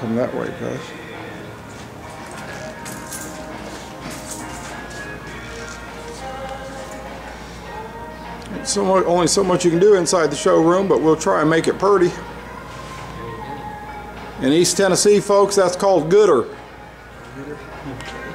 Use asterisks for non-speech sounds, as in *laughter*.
them that way, guys. So mu- only so much you can do inside the showroom, but we'll try and make it pretty. In East Tennessee, folks, that's called gooder. *laughs*